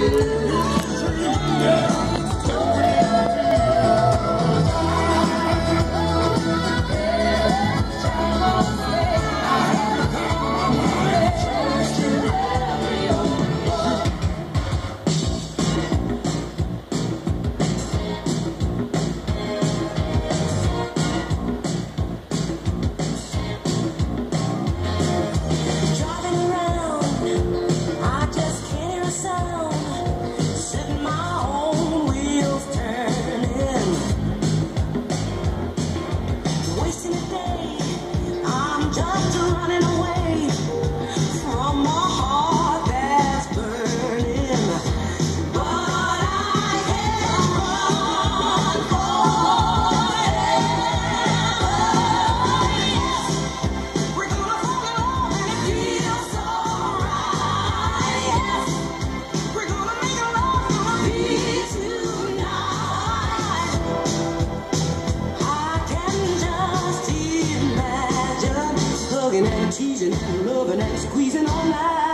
teasing and loving and squeezing all night.